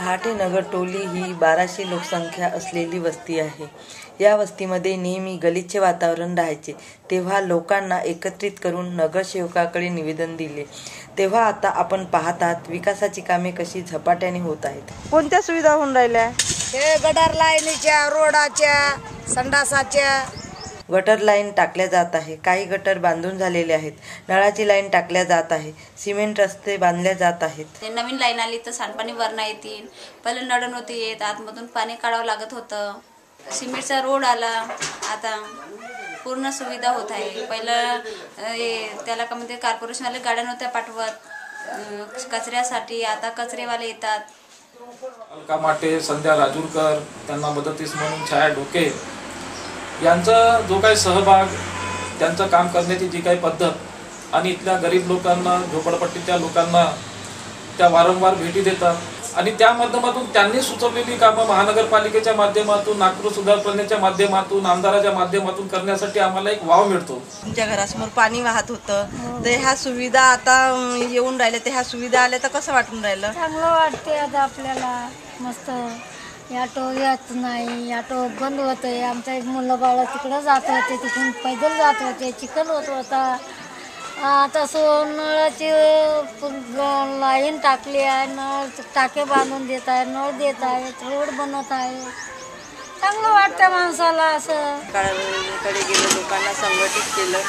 रहाटे नगर टोली ही बाराशे लोकसंख्या असलेली वस्ती आहे. या वस्तीमध्ये नेहमी गलिच्छ वातावरण राहायचे. तेव्हा लोकांना एकत्रित करून नगरसेवकाकडे निवेदन दिले. तेव्हा आता आपण पाहतात विकासाची कामे कशी झपाट्याने होत आहेत. कोणत्या सुविधा होऊन राहिल्या? हे गटार लाईनीच्या रोडाच्या संडासाच्या गटर लाईन टाकल्या जात आहे. काही गटर बांधून झालेले आहेत. नळाची लाईन टाकल्या जात आहे. सिमेंट रस्ते बांधल्या जात आहेत. ते नवीन लाईन आली तर सांडपाणी वरनं येतील. पहिले नळ नव्हती येत. आतमधून पाणी काढावं लागत होतं. सिमेंटचा रोड आला. आता पूर्ण सुविधा होत आहे. पहिलं त्याला का म्हणते कॉर्पोरेशनवाले गाड्या नव्हत्या पाठवत. कचऱ्यासाठी. आता कचरेवाले येतात. अलका माटे संध्या राजूरकर त्यांना मदतीस म्हणून छाया ढोके यांचा जो काही सहभाग त्यांचं काम करण्याची जी काही पद्धत आणि इथल्या गरीब लोकांना झोपडपट्टीच्या लोकांना त्या वारंवार भेटी देतात. आणि त्या माध्यमातून त्यांनी सुचवलेली कामं महानगरपालिकेच्या माध्यमातून नागपूर सुधार प्रणालीच्या माध्यमातून आमदाराच्या माध्यमातून करण्यासाठी आम्हाला एक वाव मिळतो. तुमच्या घरासमोर पाणी वाहत होतं. तर ह्या सुविधा आता येऊन राहिल्या. तर ह्या सुविधा आल्या तर कसं वाटून राहिलं? चांगलं वाटते आता आपल्याला. मस्त ऑटो येत नाही ऑटो बंद होतंय. आमच्या मुलं बाळ तिकडं जात होते तिथून पैदल जात होते चिखल होत होता. आता सोनळाची लाईन टाकली आहे नळ टाके बांधून देत आहे नळ देत आहेत रोड बनवत आहे. चांगलं वाटतं माणसाला असं. कडे गेलं लोकांना संघटित केलं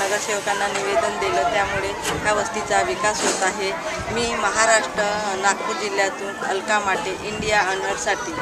नगरसेवकांना निवेदन दिलं त्यामुळे ह्या वस्तीचा विकास होत आहे. मी महाराष्ट्र नागपूर जिल्ह्यातून अलका माटे इंडिया अनरसाठी